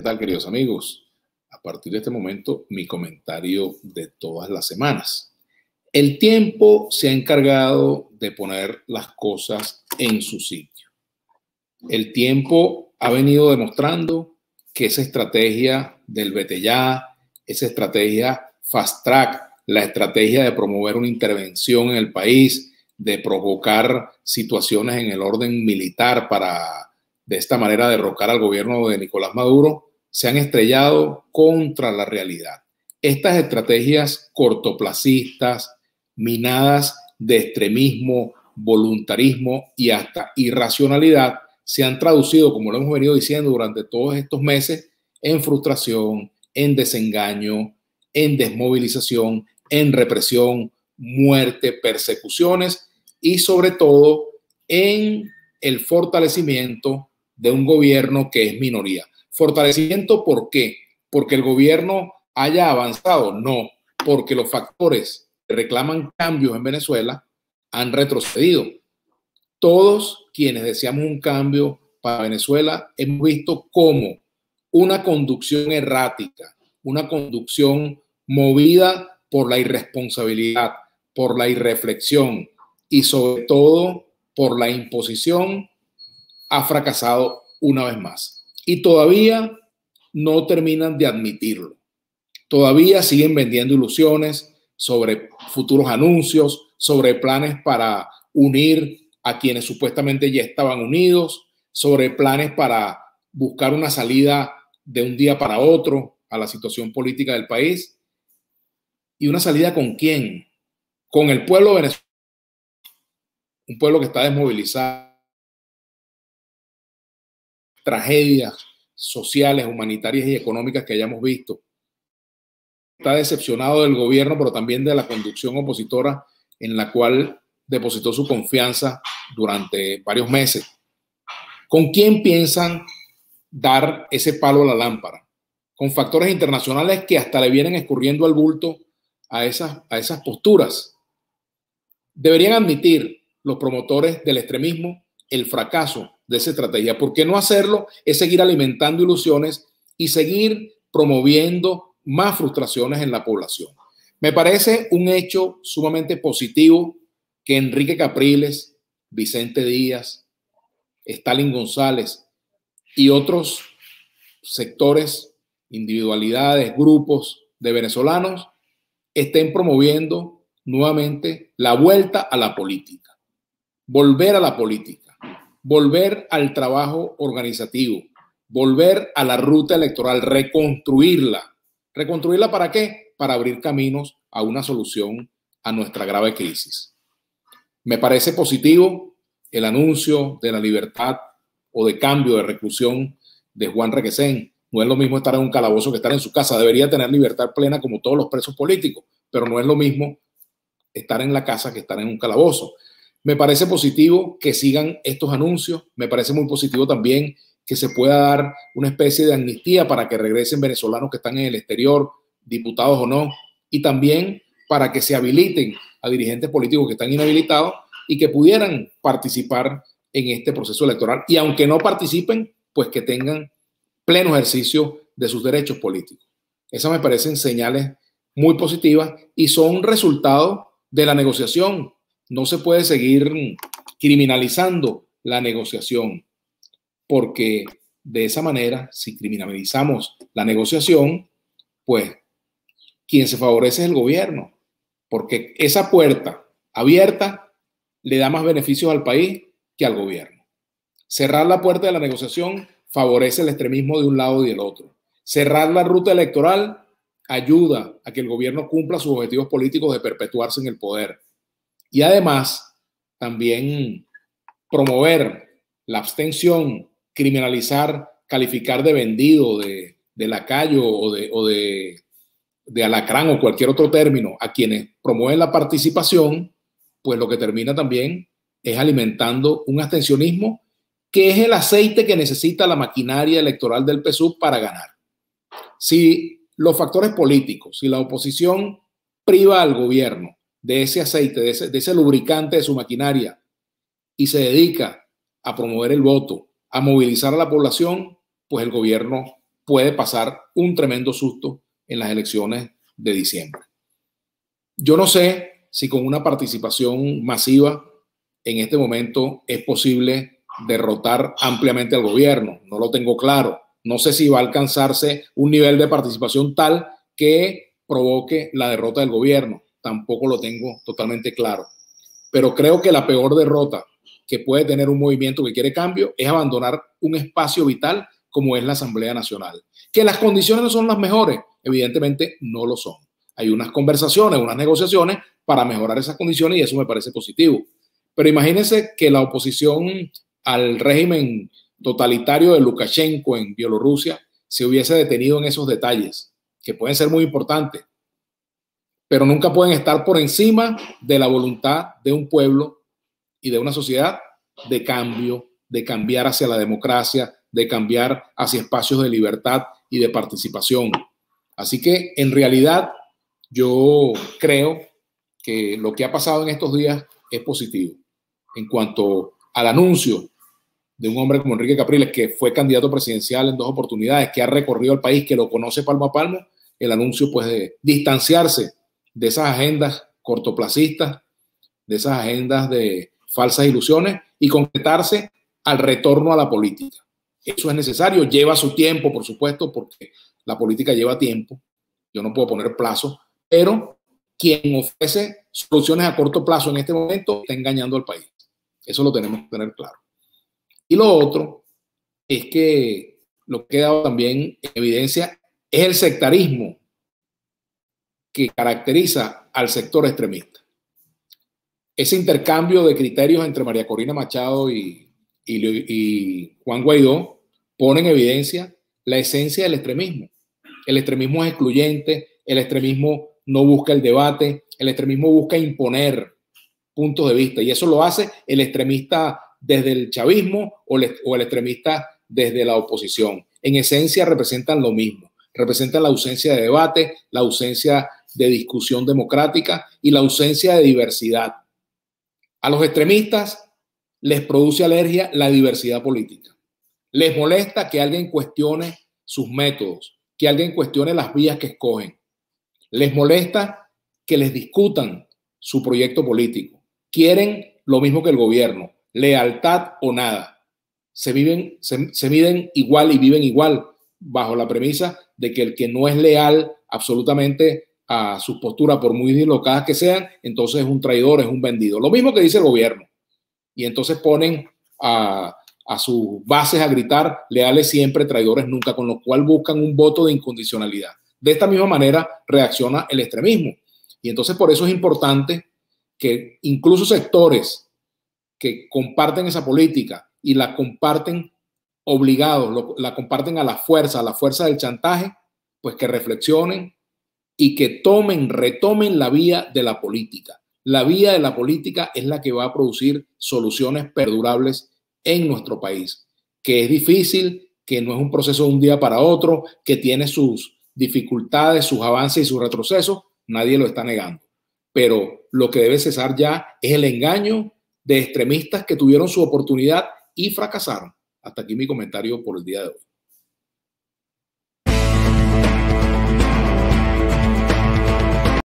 ¿Qué tal, queridos amigos? A partir de este momento, mi comentario de todas las semanas. El tiempo se ha encargado de poner las cosas en su sitio. El tiempo ha venido demostrando que esa estrategia del ya, esa estrategia fast track, la estrategia de promover una intervención en el país, de provocar situaciones en el orden militar para de esta manera derrocar al gobierno de Nicolás Maduro, se han estrellado contra la realidad. Estas estrategias cortoplacistas, minadas de extremismo, voluntarismo y hasta irracionalidad, se han traducido, como lo hemos venido diciendo durante todos estos meses, en frustración, en desengaño, en desmovilización, en represión, muerte, persecuciones y sobre todo en el fortalecimiento de un gobierno que es minoría. Fortalecimiento, ¿por qué? Porque el gobierno haya avanzado, no, porque los factores que reclaman cambios en Venezuela han retrocedido. Todos quienes deseamos un cambio para Venezuela hemos visto cómo una conducción errática, una conducción movida por la irresponsabilidad, por la irreflexión y sobre todo por la imposición ha fracasado una vez más. Y todavía no terminan de admitirlo. Todavía siguen vendiendo ilusiones sobre futuros anuncios, sobre planes para unir a quienes supuestamente ya estaban unidos, sobre planes para buscar una salida de un día para otro a la situación política del país. ¿Y una salida con quién? Con el pueblo venezolano. Un pueblo que está desmovilizado tragedias sociales, humanitarias y económicas que hayamos visto. Está decepcionado del gobierno, pero también de la conducción opositora en la cual depositó su confianza durante varios meses. ¿Con quién piensan dar ese palo a la lámpara? Con factores internacionales que hasta le vienen escurriendo al bulto a esas, a esas posturas. Deberían admitir los promotores del extremismo el fracaso de esa estrategia. ¿Por qué no hacerlo? Es seguir alimentando ilusiones y seguir promoviendo más frustraciones en la población. Me parece un hecho sumamente positivo que Enrique Capriles, Vicente Díaz, Stalin González y otros sectores, individualidades, grupos de venezolanos estén promoviendo nuevamente la vuelta a la política, volver a la política volver al trabajo organizativo, volver a la ruta electoral, reconstruirla. ¿Reconstruirla para qué? Para abrir caminos a una solución a nuestra grave crisis. Me parece positivo el anuncio de la libertad o de cambio de reclusión de Juan Requesén. No es lo mismo estar en un calabozo que estar en su casa. Debería tener libertad plena como todos los presos políticos, pero no es lo mismo estar en la casa que estar en un calabozo. Me parece positivo que sigan estos anuncios. Me parece muy positivo también que se pueda dar una especie de amnistía para que regresen venezolanos que están en el exterior, diputados o no, y también para que se habiliten a dirigentes políticos que están inhabilitados y que pudieran participar en este proceso electoral. Y aunque no participen, pues que tengan pleno ejercicio de sus derechos políticos. Esas me parecen señales muy positivas y son resultado de la negociación no se puede seguir criminalizando la negociación, porque de esa manera, si criminalizamos la negociación, pues quien se favorece es el gobierno, porque esa puerta abierta le da más beneficios al país que al gobierno. Cerrar la puerta de la negociación favorece el extremismo de un lado y del otro. Cerrar la ruta electoral ayuda a que el gobierno cumpla sus objetivos políticos de perpetuarse en el poder y además también promover la abstención, criminalizar, calificar de vendido, de, de lacayo o de, o de, de alacrán o cualquier otro término a quienes promueven la participación, pues lo que termina también es alimentando un abstencionismo que es el aceite que necesita la maquinaria electoral del PSUV para ganar. Si los factores políticos, si la oposición priva al gobierno de ese aceite, de ese, lubricante de su maquinaria y se dedica a promover el voto, a movilizar a la población, pues el gobierno puede pasar un tremendo susto en las elecciones de diciembre. Yo no sé si con una participación masiva en este momento es posible derrotar ampliamente al gobierno. No lo tengo claro. No sé si va a alcanzarse un nivel de participación tal que provoque la derrota del gobierno. Tampoco lo tengo totalmente claro. Pero creo que la peor derrota que puede tener un movimiento que quiere cambio es abandonar un espacio vital como es la Asamblea Nacional. Que las condiciones no son las mejores, evidentemente no lo son. Hay unas conversaciones, unas negociaciones para mejorar esas condiciones y eso me parece positivo. Pero imagínense que la oposición al régimen totalitario de Lukashenko en Bielorrusia se hubiese detenido en esos detalles, que pueden ser muy importantes, pero nunca pueden estar por encima de la voluntad de un pueblo y de una sociedad de cambio, de cambiar hacia la democracia, de cambiar hacia espacios de libertad y de participación. Así que en realidad yo creo que lo que ha pasado en estos días es positivo en cuanto al anuncio de un hombre como Enrique Capriles, que fue candidato presidencial en dos oportunidades, que ha recorrido el país, que lo conoce palmo a palmo, el anuncio pues de distanciarse de esas agendas cortoplacistas, de esas agendas de falsas ilusiones y concretarse al retorno a la política. Eso es necesario, lleva su tiempo, por supuesto, porque la política lleva tiempo. Yo no puedo poner plazo, pero quien ofrece soluciones a corto plazo en este momento está engañando al país. Eso lo tenemos que tener claro. Y lo otro es que lo que ha quedado también en evidencia es el sectarismo que caracteriza al sector extremista. Ese intercambio de criterios entre María Corina Machado y, Juan Guaidó pone en evidencia la esencia del extremismo. El extremismo es excluyente, el extremismo no busca el debate, el extremismo busca imponer puntos de vista y eso lo hace el extremista desde el chavismo o el, extremista desde la oposición. En esencia representan lo mismo, representan la ausencia de debate, la ausencia de discusión democrática y la ausencia de diversidad. A los extremistas les produce alergia la diversidad política. Les molesta que alguien cuestione sus métodos, que alguien cuestione las vías que escogen. Les molesta que les discutan su proyecto político. Quieren lo mismo que el gobierno, lealtad o nada. Se, viven, se, miden igual y viven igual bajo la premisa de que el que no es leal absolutamente a sus posturas, por muy dislocadas que sean, entonces es un traidor, es un vendido. Lo mismo que dice el gobierno. Y entonces ponen a, a sus bases a gritar leales siempre, traidores nunca, con lo cual buscan un voto de incondicionalidad. De esta misma manera reacciona el extremismo. Y entonces por eso es importante que incluso sectores que comparten esa política y la comparten obligados, la comparten a la fuerza, a la fuerza del chantaje, pues que reflexionen y que tomen, retomen la vía de la política. La vía de la política es la que va a producir soluciones perdurables en nuestro país, que es difícil, que no es un proceso de un día para otro, que tiene sus dificultades, sus avances y sus retrocesos, nadie lo está negando. Pero lo que debe cesar ya es el engaño de extremistas que tuvieron su oportunidad y fracasaron. Hasta aquí mi comentario por el día de hoy.